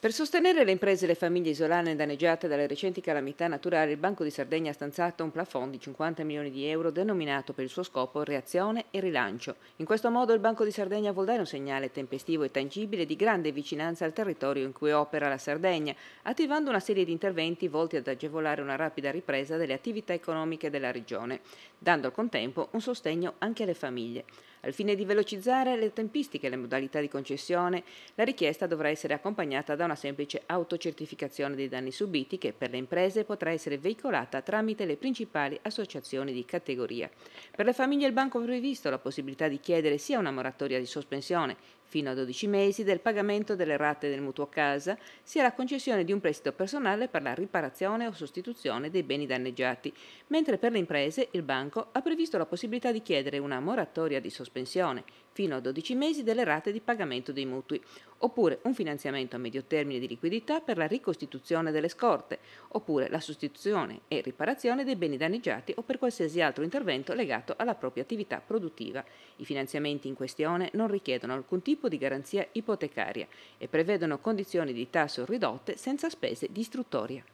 Per sostenere le imprese e le famiglie isolane danneggiate dalle recenti calamità naturali, il Banco di Sardegna ha stanziato un plafond di 50 milioni di euro denominato per il suo scopo reazione e rilancio. In questo modo il Banco di Sardegna vuol dare un segnale tempestivo e tangibile di grande vicinanza al territorio in cui opera la Sardegna, attivando una serie di interventi volti ad agevolare una rapida ripresa delle attività economiche della regione, dando al contempo un sostegno anche alle famiglie. Al fine di velocizzare le tempistiche e le modalità di concessione, la richiesta dovrà essere accompagnata da una semplice autocertificazione dei danni subiti che per le imprese potrà essere veicolata tramite le principali associazioni di categoria. Per le famiglie il banco ha previsto la possibilità di chiedere sia una moratoria di sospensione fino a 12 mesi del pagamento delle rate del mutuo casa, sia la concessione di un prestito personale per la riparazione o sostituzione dei beni danneggiati, mentre per le imprese il banco ha previsto la possibilità di chiedere una moratoria di sospensione fino a 12 mesi delle rate di pagamento dei mutui, oppure un finanziamento a medio termine di liquidità per la ricostituzione delle scorte, oppure la sostituzione e riparazione dei beni danneggiati o per qualsiasi altro intervento legato alla propria attività produttiva. I finanziamenti in questione non richiedono alcun tipo di garanzia ipotecaria e prevedono condizioni di tasso ridotte senza spese di istruttoria.